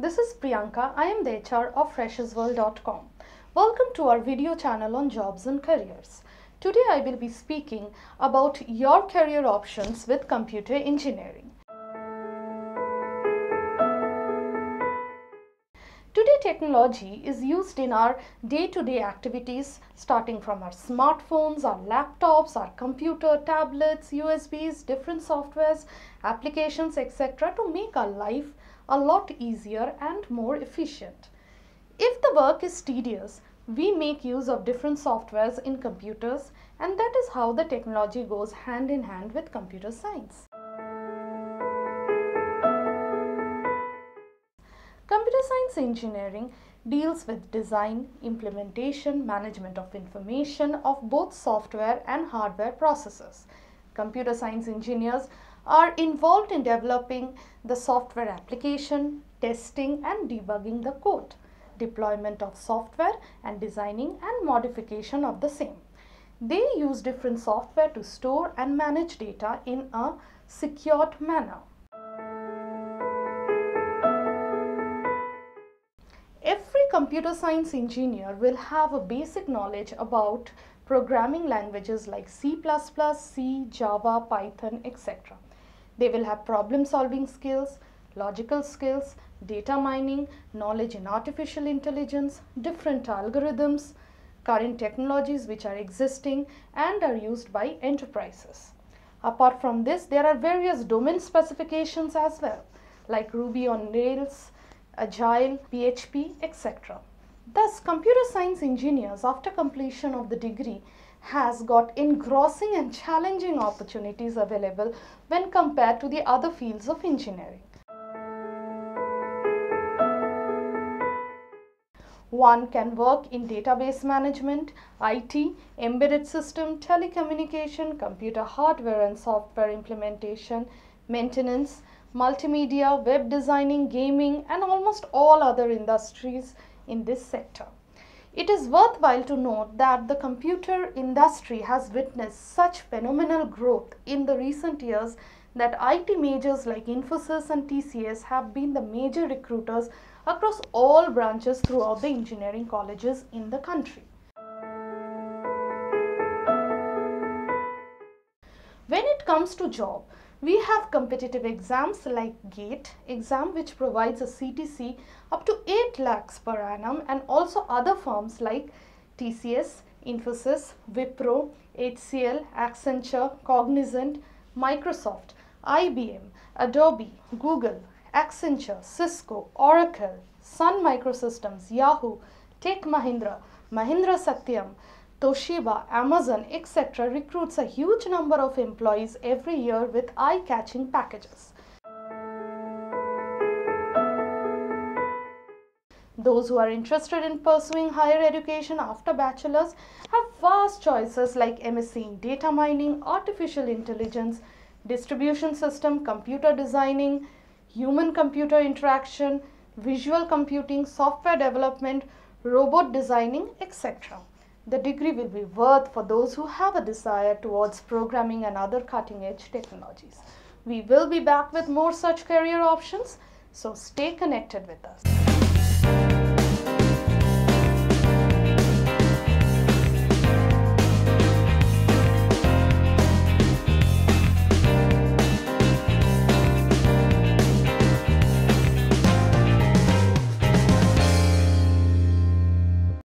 this is Priyanka. I am the HR of freshersworld.com. Welcome to our video channel on jobs and careers. Today I will be speaking about your career options with computer engineering. Today technology is used in our day-to-day activities starting from our smartphones, our laptops, our computer, tablets, USBs, different softwares, applications etc. to make our life a lot easier and more efficient. If the work is tedious, we make use of different softwares in computers and that is how the technology goes hand in hand with computer science. Computer science engineering deals with design, implementation, management of information of both software and hardware processes. Computer science engineers are involved in developing the software application, testing and debugging the code, deployment of software and designing and modification of the same. They use different software to store and manage data in a secured manner. Every computer science engineer will have a basic knowledge about programming languages like C++, C, Java, Python, etc. They will have problem solving skills, logical skills, data mining, knowledge in artificial intelligence, different algorithms, current technologies which are existing and are used by enterprises. Apart from this, there are various domain specifications as well, like Ruby on Rails, Agile, PHP, etc. Thus, computer science engineers after completion of the degree has got engrossing and challenging opportunities available when compared to the other fields of engineering. One can work in database management, IT, embedded system, telecommunication, computer hardware and software implementation, maintenance, multimedia, web designing, gaming and almost all other industries in this sector. It is worthwhile to note that the computer industry has witnessed such phenomenal growth in the recent years that IT majors like Infosys and TCS have been the major recruiters across all branches throughout the engineering colleges in the country. When it comes to job, we have competitive exams like GATE exam which provides a CTC up to 8 lakhs per annum and also other firms like TCS, Infosys, Wipro, HCL, Accenture, Cognizant, Microsoft, IBM, Adobe, Google, Accenture, Cisco, Oracle, Sun Microsystems, Yahoo, Tech Mahindra, Mahindra Satyam, Toshiba, Amazon, etc. recruits a huge number of employees every year with eye-catching packages. Those who are interested in pursuing higher education after bachelor's have vast choices like MSc in data mining, artificial intelligence, distribution system, computer designing, human-computer interaction, visual computing, software development, robot designing, etc the degree will be worth for those who have a desire towards programming and other cutting edge technologies. We will be back with more such career options, so stay connected with us.